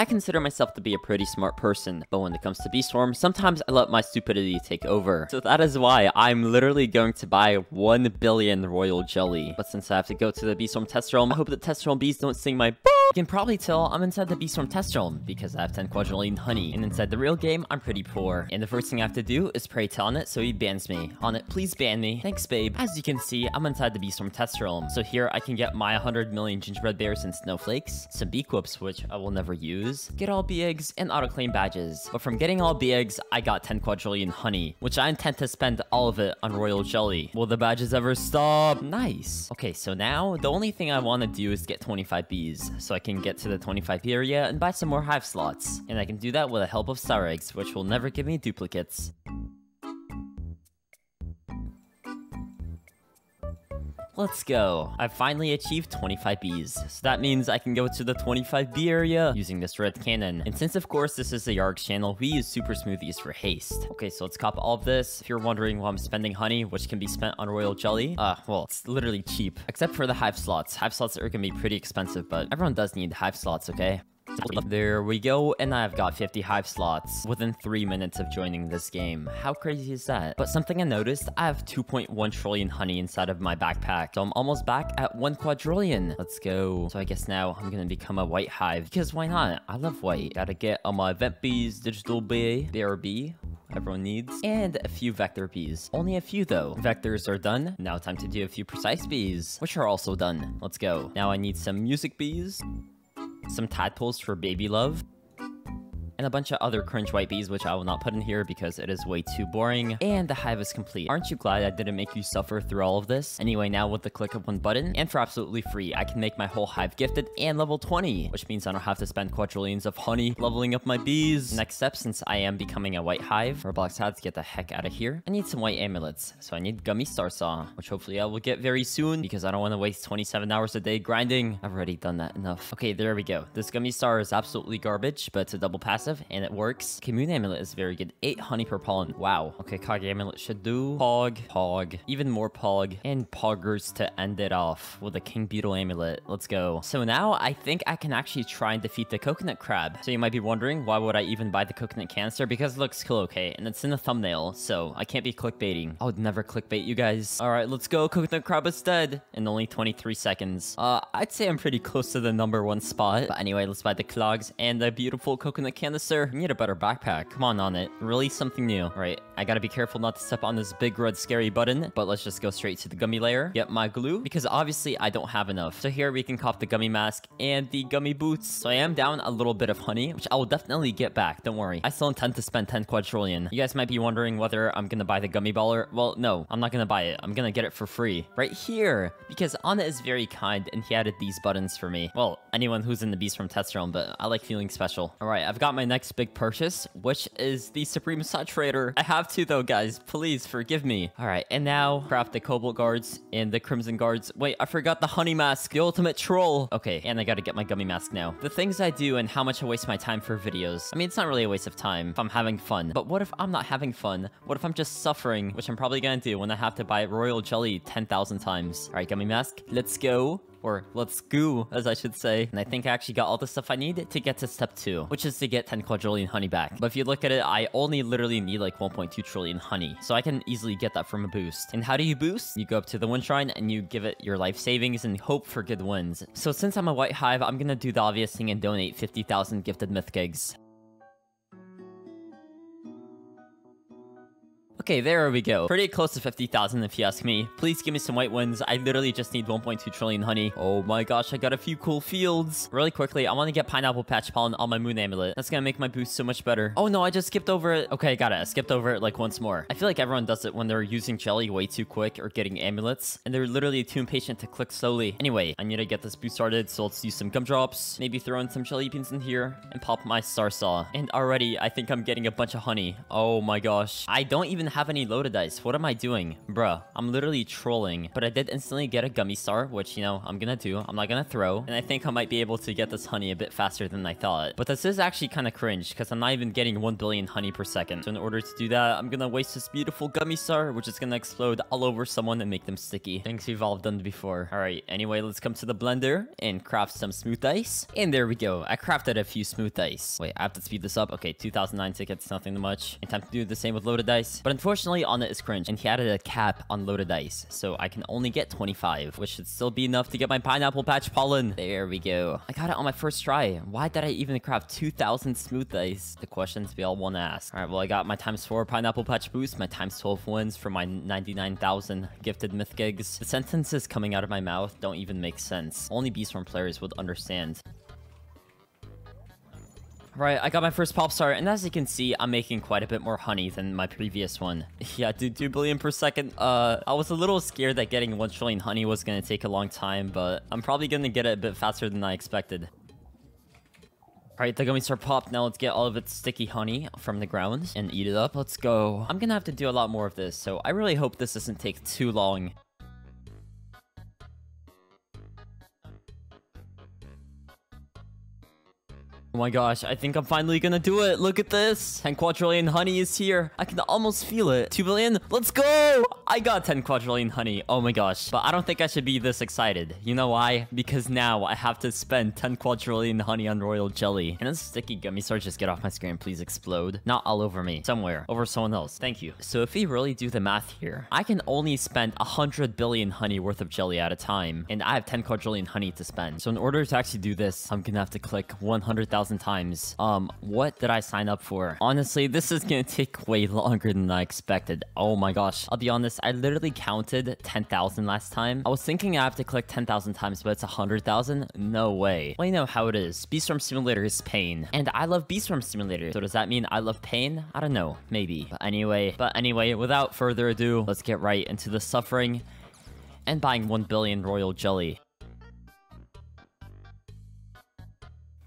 I consider myself to be a pretty smart person, but when it comes to Bee Swarm, sometimes I let my stupidity take over. So that is why I'm literally going to buy 1 billion Royal Jelly. But since I have to go to the Bee Swarm test realm, I hope the test realm bees don't sing my you can probably tell I'm inside the Bee Swarm test realm because I have 10 quadrillion honey, and inside the real game, I'm pretty poor. And the first thing I have to do is pray to Onett so he bans me. Onett, please ban me. Thanks, babe. As you can see, I'm inside the Bee Swarm test realm. So here I can get my 100 million gingerbread bears and snowflakes, some bee quips, which I will never use, get all eggs, and auto-claim badges. But from getting all eggs, I got 10 quadrillion honey, which I intend to spend all of it on royal jelly. Will the badges ever stop? Nice. Okay, so now the only thing I want to do is get 25 bees, so I I can get to the 25 area and buy some more hive slots. And I can do that with the help of star eggs, which will never give me duplicates. Let's go. I've finally achieved 25 bees. So that means I can go to the 25 bee area using this red cannon. And since of course this is a Yarikz channel, we use super smoothies for haste. Okay, so let's cop all of this. If you're wondering why I'm spending honey, which can be spent on royal jelly, uh, well, it's literally cheap. Except for the hive slots. Hive slots are gonna be pretty expensive, but everyone does need hive slots, okay? There we go, and I've got 50 hive slots within 3 minutes of joining this game. How crazy is that? But something I noticed, I have 2.1 trillion honey inside of my backpack, so I'm almost back at 1 quadrillion. Let's go. So I guess now I'm gonna become a white hive, because why not? I love white. Gotta get all my event bees, digital bee, BRB, everyone needs, and a few vector bees. Only a few though. Vectors are done. Now time to do a few precise bees, which are also done. Let's go. Now I need some music bees some tadpoles for baby love, and a bunch of other cringe white bees, which I will not put in here because it is way too boring. And the hive is complete. Aren't you glad I didn't make you suffer through all of this? Anyway, now with the click of one button, and for absolutely free, I can make my whole hive gifted and level 20, which means I don't have to spend quadrillions of honey leveling up my bees. Next step, since I am becoming a white hive, Roblox had to get the heck out of here. I need some white amulets, so I need Gummy Star Saw, which hopefully I will get very soon because I don't want to waste 27 hours a day grinding. I've already done that enough. Okay, there we go. This Gummy Star is absolutely garbage, but a double and it works. Commune Amulet is very good. 8 honey per pollen. Wow. Okay, Cog Amulet should do. Pog, Pog, even more Pog, and Poggers to end it off with a King Beetle Amulet. Let's go. So now I think I can actually try and defeat the Coconut Crab. So you might be wondering, why would I even buy the Coconut Canister? Because it looks cool, okay? And it's in the thumbnail, so I can't be clickbaiting. I would never clickbait you guys. All right, let's go. Coconut Crab is dead in only 23 seconds. Uh, I'd say I'm pretty close to the number one spot. But anyway, let's buy the clogs and the beautiful Coconut Canister need a better backpack. Come on, Onett. Release something new. All right, I gotta be careful not to step on this big red scary button, but let's just go straight to the gummy lair. Get my glue, because obviously I don't have enough. So here we can cop the gummy mask and the gummy boots. So I am down a little bit of honey, which I will definitely get back. Don't worry. I still intend to spend 10 quadrillion. You guys might be wondering whether I'm gonna buy the gummy baller. Well, no, I'm not gonna buy it. I'm gonna get it for free. Right here, because Onett is very kind and he added these buttons for me. Well, anyone who's in the Bee Swarm test realm, but I like feeling special. All right, I've got my next big purchase, which is the Supreme Saturator. I have to though, guys. Please forgive me. All right, and now craft the Cobalt Guards and the Crimson Guards. Wait, I forgot the Honey Mask, the ultimate troll. Okay, and I gotta get my Gummy Mask now. The things I do and how much I waste my time for videos. I mean, it's not really a waste of time if I'm having fun. But what if I'm not having fun? What if I'm just suffering, which I'm probably gonna do when I have to buy Royal Jelly 10,000 times? All right, Gummy Mask, let's go or let's go, as I should say. And I think I actually got all the stuff I need to get to step two, which is to get 10 quadrillion honey back. But if you look at it, I only literally need like 1.2 trillion honey. So I can easily get that from a boost. And how do you boost? You go up to the wind shrine and you give it your life savings and hope for good wins. So since I'm a white hive, I'm gonna do the obvious thing and donate 50,000 gifted myth eggs. Okay, there we go. Pretty close to 50,000 if you ask me. Please give me some white ones. I literally just need 1.2 trillion honey. Oh my gosh, I got a few cool fields. Really quickly, I want to get pineapple patch pollen on my moon amulet. That's gonna make my boost so much better. Oh no, I just skipped over it. Okay, I got it. I skipped over it like once more. I feel like everyone does it when they're using jelly way too quick or getting amulets, and they're literally too impatient to click slowly. Anyway, I need to get this boost started, so let's use some gumdrops, maybe throw in some jelly beans in here, and pop my star saw. And already, I think I'm getting a bunch of honey. Oh my gosh. I don't even have any loaded dice. What am I doing? Bruh, I'm literally trolling. But I did instantly get a gummy star, which, you know, I'm gonna do. I'm not gonna throw. And I think I might be able to get this honey a bit faster than I thought. But this is actually kind of cringe, because I'm not even getting 1 billion honey per second. So in order to do that, I'm gonna waste this beautiful gummy star, which is gonna explode all over someone and make them sticky. Things we've all done before. Alright, anyway, let's come to the blender and craft some smoothies. And there we go. I crafted a few smoothies. Wait, I have to speed this up. Okay, 2009 tickets, nothing too much. And time to do the same with loaded dice. But unfortunately, Onett is cringe. And he added a cap on loaded dice. So I can only get 25, which should still be enough to get my pineapple patch pollen. There we go. I got it on my first try. Why did I even craft 2,000 smoothies? The questions we all want to ask. All right, well, I got my times 4 pineapple patch boost, my times 12 wins for my 99,000 gifted myth gigs. The sentences coming out of my mouth don't even make sense. Only Bee Swarm players would understand. Right, I got my first pop star, and as you can see, I'm making quite a bit more honey than my previous one. Yeah, dude, 2 billion per second. Uh, I was a little scared that getting 1 trillion honey was gonna take a long time, but I'm probably gonna get it a bit faster than I expected. Alright, the gummy star popped. Now let's get all of its sticky honey from the ground and eat it up. Let's go. I'm gonna have to do a lot more of this, so I really hope this doesn't take too long. My gosh, I think I'm finally gonna do it. Look at this. 10 quadrillion honey is here. I can almost feel it. 2 billion? Let's go! I got 10 quadrillion honey. Oh my gosh. But I don't think I should be this excited. You know why? Because now I have to spend 10 quadrillion honey on royal jelly. Can this sticky gummy star just get off my screen? Please explode. Not all over me. Somewhere. Over someone else. Thank you. So if we really do the math here, I can only spend 100 billion honey worth of jelly at a time. And I have 10 quadrillion honey to spend. So in order to actually do this, I'm gonna have to click 100,000 thousand times. Um, what did I sign up for? Honestly, this is gonna take way longer than I expected. Oh my gosh. I'll be honest, I literally counted 10,000 last time. I was thinking I have to click 10,000 times, but it's 100,000? No way. Well, you know how it is. Bee Swarm Simulator is pain. And I love Bee Swarm Simulator. So does that mean I love pain? I don't know. Maybe. But anyway, but anyway, without further ado, let's get right into the suffering and buying 1 billion royal jelly.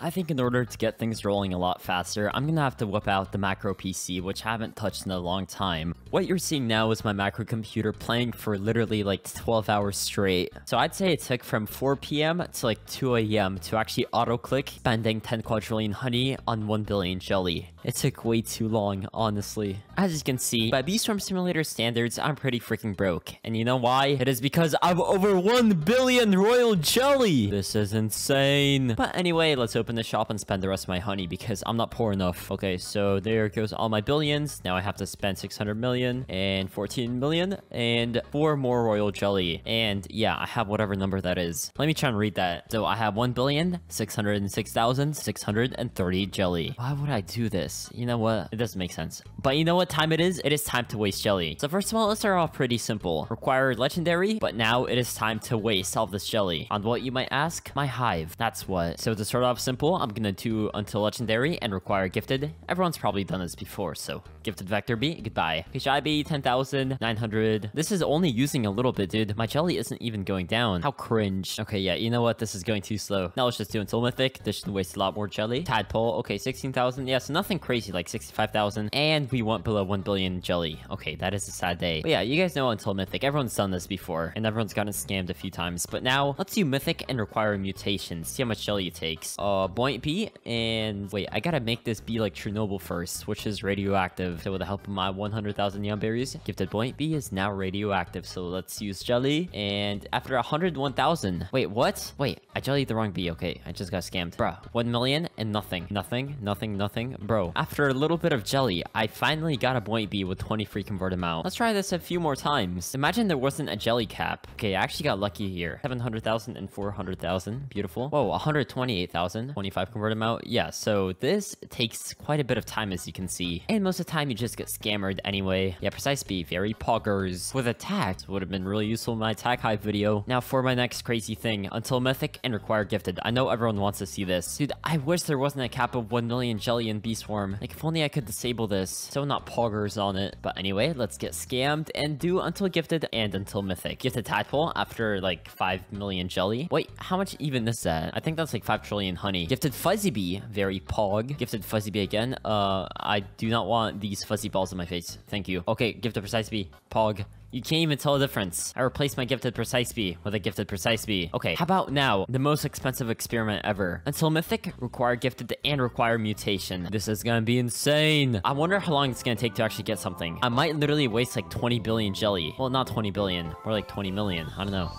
I think in order to get things rolling a lot faster, I'm gonna have to whip out the macro PC, which I haven't touched in a long time. What you're seeing now is my macro computer playing for literally like 12 hours straight. So I'd say it took from 4 p.m. to like 2 a.m. to actually auto-click spending 10 quadrillion honey on 1 billion jelly. It took way too long, honestly. As you can see, by Bee Swarm Simulator standards, I'm pretty freaking broke. And you know why? It is because I'm over 1 billion royal jelly! This is insane. But anyway, let's open the shop and spend the rest of my honey because I'm not poor enough. Okay, so there goes all my billions. Now I have to spend 600 million and 14 million and four more royal jelly. And yeah, I have whatever number that is. Let me try and read that. So I have 1 billion, 606,630 jelly. Why would I do this? You know what? It doesn't make sense. But you know what time it is? It is time to waste jelly. So first of all, let's start off pretty simple. Required legendary, but now it is time to waste all this jelly. On what you might ask? My hive. That's what. So to start off simple. I'm gonna do until legendary and require gifted. Everyone's probably done this before, so gifted vector B, goodbye. HIB 10,900. This is only using a little bit, dude. My jelly isn't even going down. How cringe. Okay, yeah, you know what? This is going too slow. Now let's just do until mythic. This should waste a lot more jelly. Tadpole, okay, 16,000. Yeah, so nothing crazy, like 65,000. And we want below 1 billion jelly. Okay, that is a sad day. But yeah, you guys know until mythic. Everyone's done this before, and everyone's gotten scammed a few times. But now, let's do mythic and require mutations. See how much jelly it takes. Uh, Buoyant Bee, and wait, I gotta make this be like Chernobyl first, which is radioactive. So with the help of my 100,000 Yum Berries, Gifted Buoyant Bee is now radioactive. So let's use Jelly, and after 101,000, wait, what? Wait, I jellied the wrong bee. Okay, I just got scammed. Bruh, 1 million and nothing. Nothing, nothing, nothing. Bro, after a little bit of jelly, I finally got a Buoyant Bee with 20 free convert amount. Let's try this a few more times. Imagine there wasn't a jelly cap. Okay, I actually got lucky here. 700,000 and 400,000. Beautiful. Whoa, 128,000. 25 convert amount. Yeah, so this takes quite a bit of time as you can see. And most of the time you just get scammered anyway. Yeah, precise B, very poggers. With attack, would have been really useful in my attack hive video. Now for my next crazy thing, until mythic and require gifted. I know everyone wants to see this. Dude, I wish there wasn't a cap of 1 million jelly in Bee Swarm. Like if only I could disable this. So not poggers Onett. But anyway, let's get scammed and do until gifted and until mythic. Gifted tadpole after like 5 million jelly. Wait, how much even is that? I think that's like 5 trillion honey. Gifted Fuzzy Bee. Very pog. Gifted Fuzzy Bee again. Uh, I do not want these fuzzy balls in my face. Thank you. Okay, Gifted Precise Bee. Pog. You can't even tell the difference. I replaced my gifted precise bee with a gifted precise bee. Okay, how about now? The most expensive experiment ever. Until mythic, require gifted and require mutation. This is gonna be insane. I wonder how long it's gonna take to actually get something. I might literally waste like 20 billion jelly. Well, not 20 billion, more like 20 million. I don't know.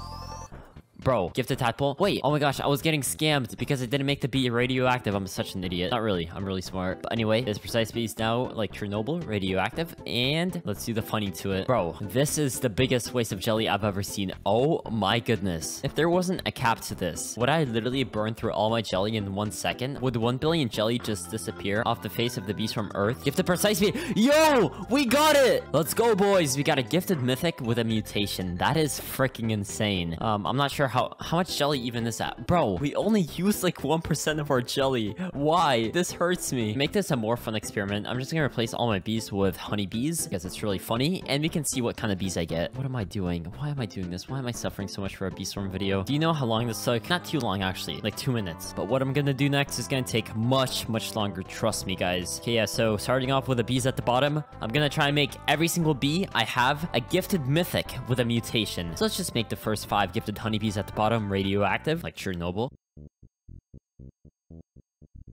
Bro, gifted tadpole? Wait, oh my gosh, I was getting scammed because I didn't make the bee radioactive. I'm such an idiot. Not really, I'm really smart. But anyway, this precise bee is now like Chernobyl, radioactive, and let's do the funny to it. Bro, this is the biggest waste of jelly I've ever seen. Oh my goodness. If there wasn't a cap to this, would I literally burn through all my jelly in one second? Would 1 billion jelly just disappear off the face of the beast from Earth? Gifted precise bee. Yo, we got it. Let's go, boys. We got a gifted mythic with a mutation. That is freaking insane. Um, I'm not sure how how much jelly even is that? Bro, we only use like 1% of our jelly. Why? This hurts me. Make this a more fun experiment, I'm just gonna replace all my bees with honey bees because it's really funny and we can see what kind of bees I get. What am I doing? Why am I doing this? Why am I suffering so much for a bee swarm video? Do you know how long this took? Not too long actually, like two minutes. But what I'm gonna do next is gonna take much, much longer. Trust me guys. Okay, yeah, so starting off with the bees at the bottom, I'm gonna try and make every single bee I have a gifted mythic with a mutation. So let's just make the first five gifted honeybees at the bottom radioactive, like Chernobyl.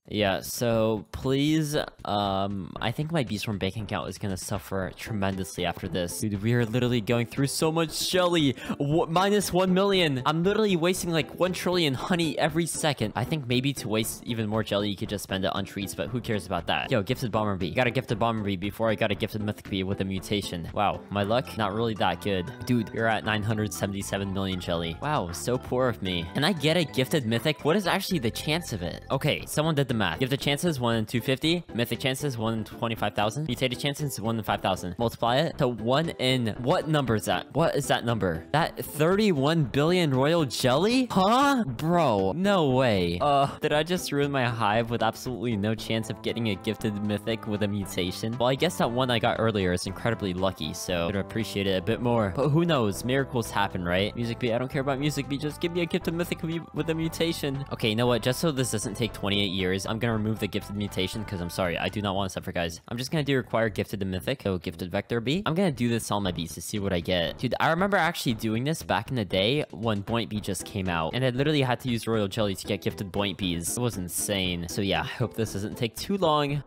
Yeah, so please, um, I think my Bee Swarm bank account is gonna suffer tremendously after this. Dude, we are literally going through so much jelly. Minus 1 million. I'm literally wasting like 1 trillion honey every second. I think maybe to waste even more jelly, you could just spend it on treats, but who cares about that? Yo, gifted Bomber Bee. Got a gifted Bomber Bee before I got a gifted Mythic Bee with a mutation. Wow, my luck, not really that good. Dude, you're at 977 million jelly. Wow, so poor of me. Can I get a gifted Mythic? What is actually the chance of it? Okay, someone did the math. Give the chances 1 in 250. Mythic chances 1 in 25,000. Mutated chances 1 in 5,000. Multiply it to 1 in... What number is that? What is that number? That 31 billion royal jelly? Huh? Bro, no way. Uh, did I just ruin my hive with absolutely no chance of getting a gifted mythic with a mutation? Well, I guess that one I got earlier is incredibly lucky, so I'd appreciate it a bit more. But who knows? Miracles happen, right? Music Bee, I don't care about Music Bee. Just give me a gifted mythic with a mutation. Okay, you know what? Just so this doesn't take 28 years, I'm gonna remove the gifted mutation because I'm sorry, I do not want to suffer, guys. I'm just gonna do require gifted to mythic, so gifted vector bee. I'm gonna do this on my bees to see what I get. Dude, I remember actually doing this back in the day when Buoyant Bee just came out, and I literally had to use Royal Jelly to get gifted Buoyant Bees. It was insane. So yeah, I hope this doesn't take too long.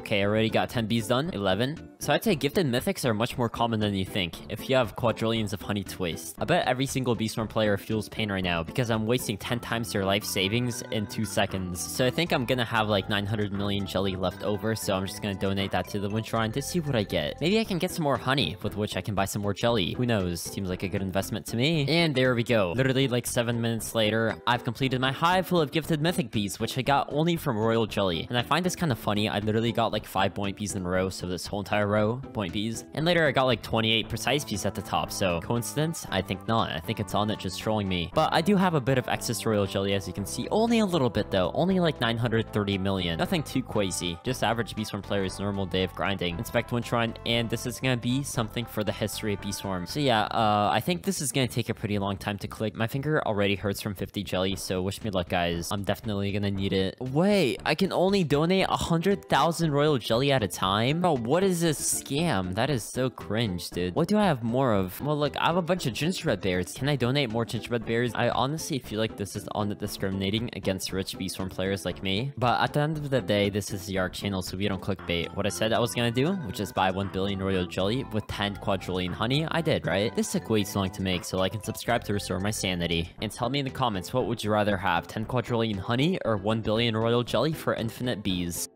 Okay, I already got 10 bees done. 11. So I'd say gifted mythics are much more common than you think, if you have quadrillions of honey to waste. I bet every single Bee Swarm player feels pain right now, because I'm wasting 10 times their life savings in 2 seconds. So I think I'm gonna have like 900 million jelly left over, so I'm just gonna donate that to the Windshrine to see what I get. Maybe I can get some more honey, with which I can buy some more jelly. Who knows? Seems like a good investment to me. And there we go. Literally like 7 minutes later, I've completed my hive full of gifted mythic bees, which I got only from Royal Jelly. And I find this kind of funny, I literally got like 5 point bees in a row, so this whole entire row, point bees. And later I got like 28 precise bees at the top, so coincidence? I think not. I think it's Onett just trolling me. But I do have a bit of excess royal jelly as you can see. Only a little bit though. Only like 930 million. Nothing too crazy. Just average Bee Swarm player's normal day of grinding. Inspect one shrine, and this is gonna be something for the history of Bee Swarm. So yeah, uh, I think this is gonna take a pretty long time to click. My finger already hurts from 50 jelly, so wish me luck guys. I'm definitely gonna need it. Wait, I can only donate 100,000 royal jelly at a time? Bro, what is this scam? That is so cringe, dude. What do I have more of? Well, look, I have a bunch of gingerbread bears. Can I donate more gingerbread bears? I honestly feel like this is on the discriminating against rich Bee Swarm players like me. But at the end of the day, this is the ARK channel, so we don't clickbait. What I said I was gonna do, which is buy 1 billion royal jelly with 10 quadrillion honey, I did, right? This took way too long to make, so like and subscribe to restore my sanity. And tell me in the comments, what would you rather have? 10 quadrillion honey or 1 billion royal jelly for infinite bees?